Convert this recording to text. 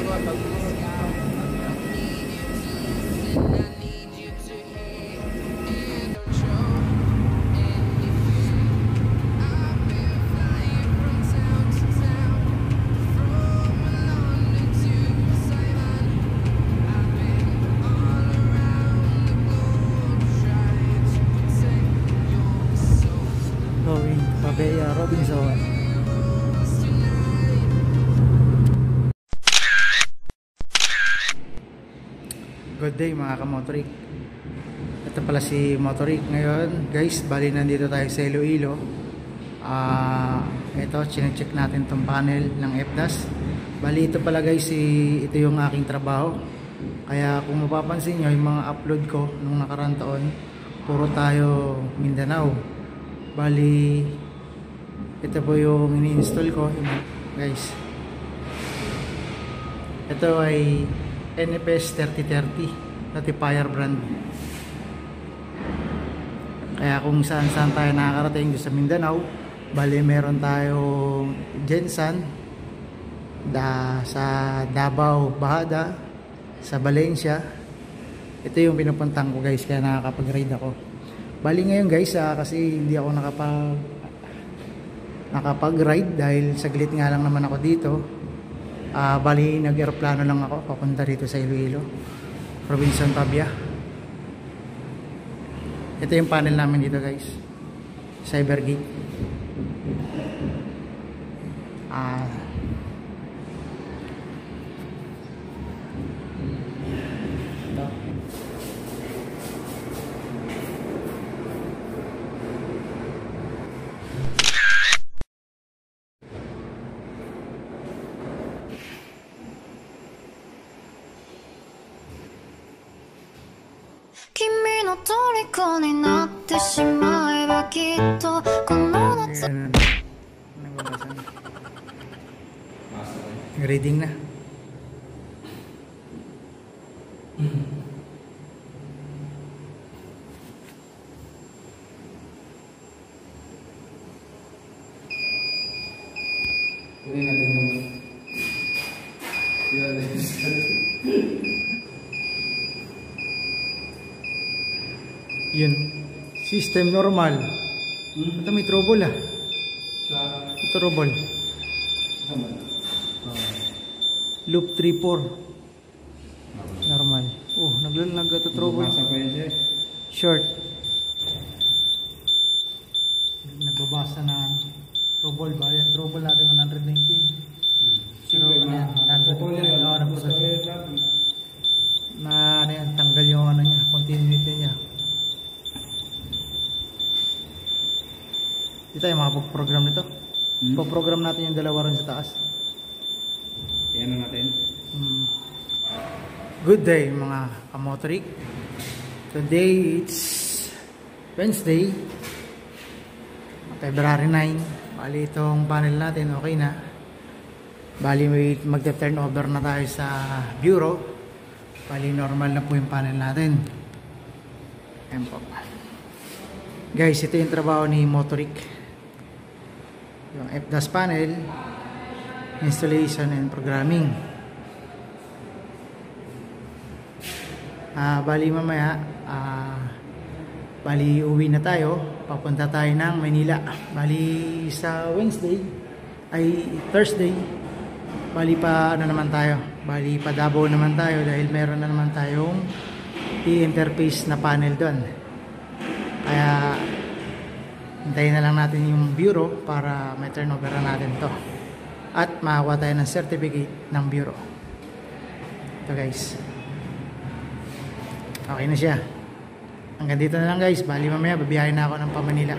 po, may mga mga Going Pabea Robinson. Good day mga kamotorik. Ito pala si Motorik ngayon. Guys, bali nandito tayo sa Iloilo. Ah, ito, chinecheck natin tong panel ng FDAS. Bali ito pala guys, si, ito yung aking trabaho. Kaya kung mapapansin nyo, yung mga upload ko nung nakarang taon, puro tayo Mindanao. Bali, ito po yung ini-install ko, guys. Ito ay NFS 3030 Notifier brand. Kaya kung saan saan tayo nakakarating sa Mindanao, bali meron tayong Jensan, da, sa Davao, Bahada, sa Valencia. Ito yung pinupuntang ko guys, kaya nakakapag-ride ako. Bali ngayon guys, ah, kasi hindi ako nakapag nakapag-ride dahil saglit nga lang naman ako dito. Ah, bali nag-aeroplano lang ako papunta dito sa Iloilo, Provincia ng Tabia. Ito yung panel namin dito guys. Cybergate. Ah, ito. "の虜になってしまえばきっとこの夏 Ayan. Nagbabasa na. Reading na. Yun. System normal. Ito may trouble ah. Sa... Ito trouble. Sama. Loop 3-4. Normal. Oh, naglalag ito trouble. Siya eh. Short. Nagbabasa na trouble ba? Yan trouble natin 119. Pero ano yan, 119. Oo, nagputol. Na ano yan, tanggal yung ano niya, continuity niya. Di tayo makapag-program nito. Hmm? Po-program natin yung dalawa rin sa taas. Yan na natin. Mm. Good day mga kamotorik. Today it's Wednesday, February 9. Bali itong panel natin okay na. Bali may magta-turn over na tayo sa bureau. Bali normal na po yung panel natin. Ayan po. Guys, ito yung trabaho ni Motoric. Yung FDAS panel, installation and programming. Ah, bali mamaya, ah, bali uwi na tayo. Papunta tayo ng Manila. Bali sa Wednesday ay Thursday. Bali pa ano naman tayo? Bali pa Davao naman tayo dahil meron na naman tayong i-interface na panel doon. Kaya hintayin na lang natin yung bureau para may turnover na natin to. At makakuha tayo ng certificate ng bureau. Ito guys. Okay na siya. Hanggang dito na lang guys. Bali mamaya babiyahin na ako ng pa Manila.